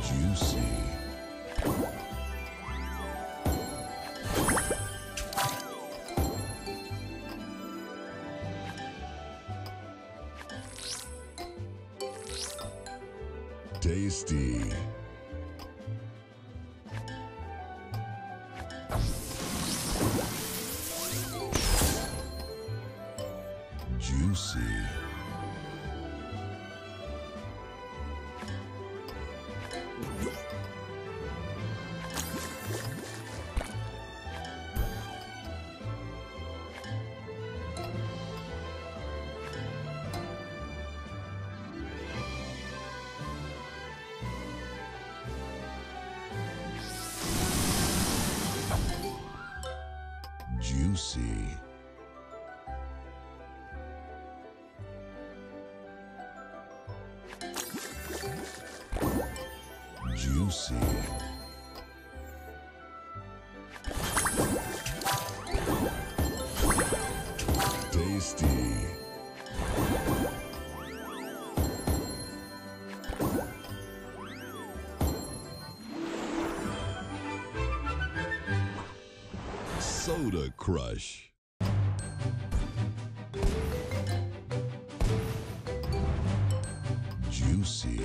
Juicy. Tasty. Juicy. Juicy. Juicy. Tasty. Soda Crush. Juicy.